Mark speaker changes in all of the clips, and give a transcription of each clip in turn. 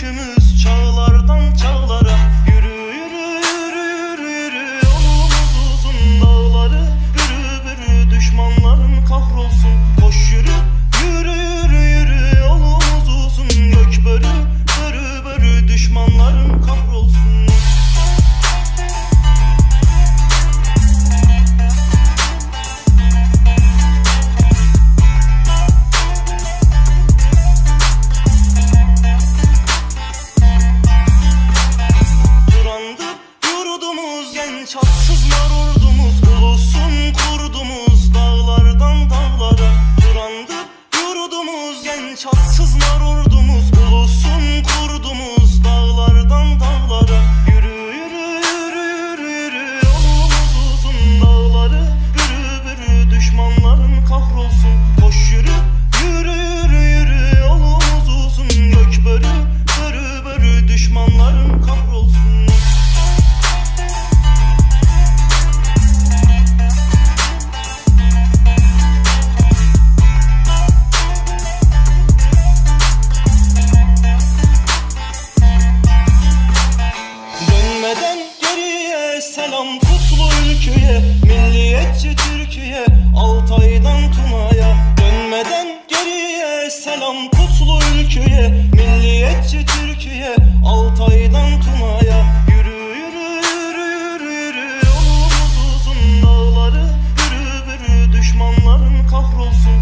Speaker 1: Üçümüz çok Selam kutlu ülküye Milliyetçi Türkiye. Altay'dan Tuna'ya Dönmeden geriye. Selam kutlu ülküye Milliyetçi Türkiye. Altay'dan Tuna'ya Yürü yürü yürü yürü yürü. Yolumuz uzun dağları Yürü yürü düşmanların kahrolsun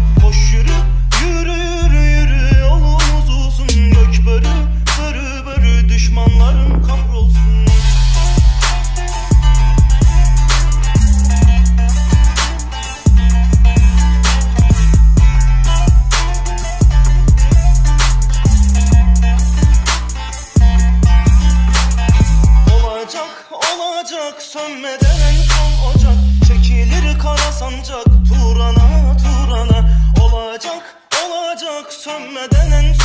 Speaker 1: sönmeden en son ocak Çekilir kara sancak. Turana Turana Olacak olacak. Sönmeden en